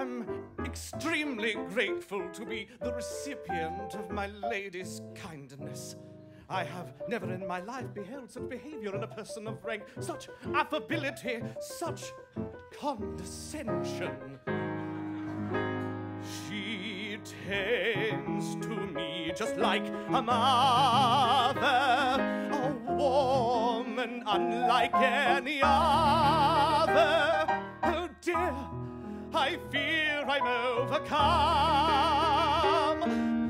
am extremely grateful to be the recipient of my lady's kindness. I have never in my life beheld such behavior in a person of rank, such affability, such condescension. She tends to me just like a mother, a woman unlike any other. Oh dear, I fear I'm overcome.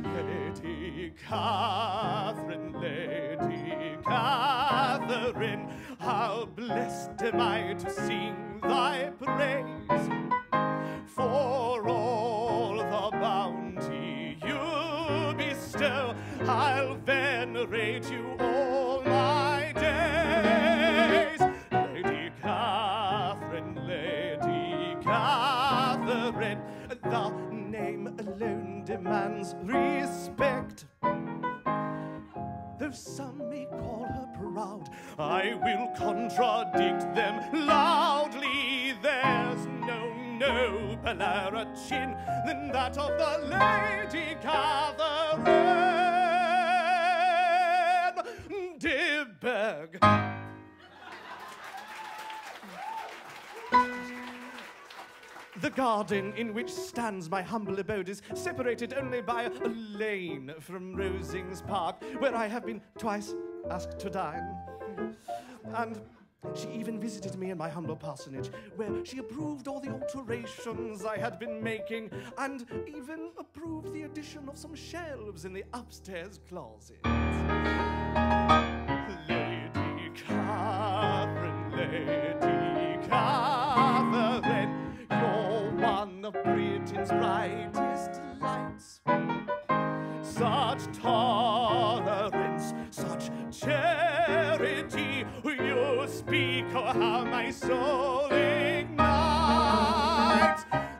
Lady Catherine, Lady Catherine, how blessed am I to sing thy praise. For all the bounty you bestow, I'll venerate you all my days. Lady Catherine, Lady Catherine, the name alone demands respect. Though some may call her proud, I will contradict them loudly. There's no nobler chin than that of the Lady Catherine de Bourgh. The garden in which stands my humble abode is separated only by a lane from Rosings Park, where I have been twice asked to dine. And she even visited me in my humble parsonage, where she approved all the alterations I had been making, and even approved the addition of some shelves in the upstairs closet. Such tolerance, such charity, you speak of how my soul ignites.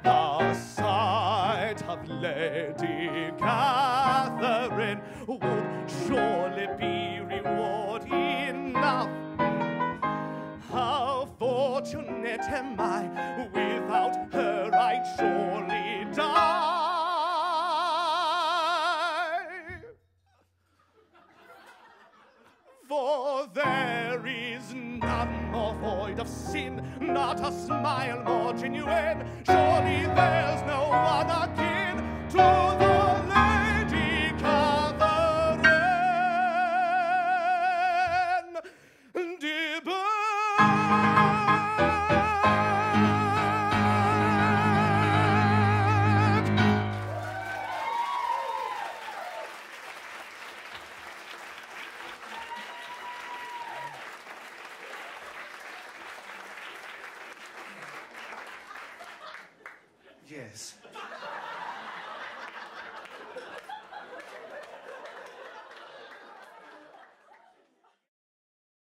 The sight of Lady Catherine would surely be reward enough. How fortunate am I, There is none more void of sin, not a smile more genuine. Surely Yes.